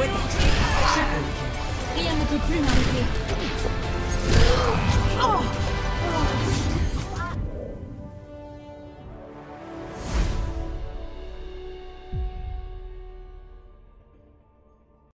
Rien ne peut plus m'arrêter.